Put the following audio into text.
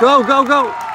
Go, go, go.